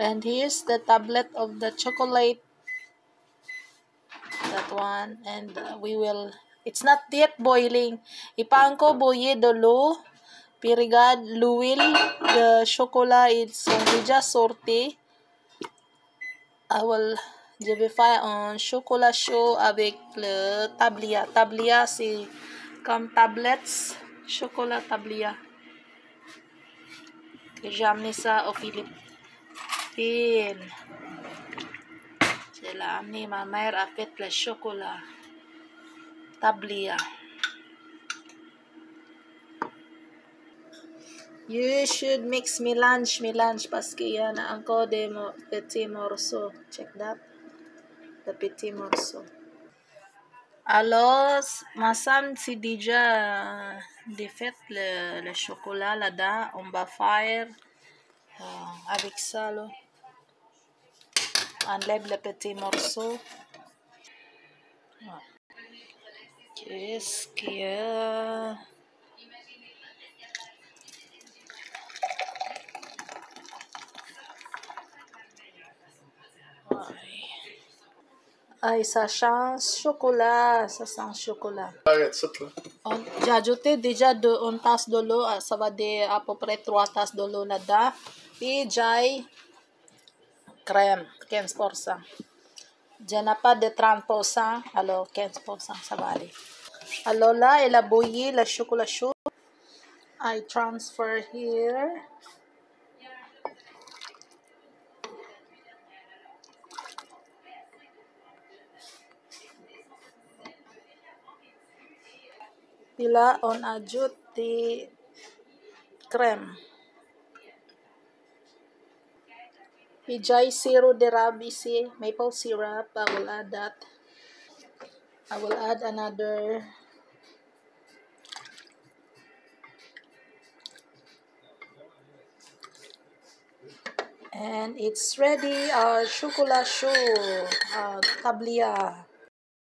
And here's the tablet of the chocolate. That one. And uh, we will, it's not yet boiling. Ipaan ko boye dulu. Puis regarde l'huile de chocolat, ils sont déjà sortis. I will, je vais faire un chocolat chaud avec le tablia. Tablia, c'est comme tablette, chocolat tablia. J'ai amené ça aux Philippines. Ma mère a fait le chocolat. Tablia. You should mix mélange, mélange, parce qu'il y en a encore des mo- petits morceaux. Check that. The petits morceaux. Alors, ma femme s'est déjà défaite le, le chocolat là-dedans. On va faire euh, avec ça, là. Enlève les petits morceaux. Ouais. Qu'est-ce qu'il y a? Ay, ça change chocolat, ça sent chocolat. Arrête ça, là. On- J'ai ajouté déjà de, une tasse de l'eau, euh, ça va de à peu près trois tasses de l'eau là-dedans. Puis j'ai crème, 15%. Je n'ai pas de 30%, alors 15%, ça va aller. Alors là, elle a bouilli le chocolat chaud. I transfer here. Là, on crème. Puis j'ai sirop d'érable ici, maple syrup. I will add that. I will add another And it's ready, our chocolate show, uh, tablia.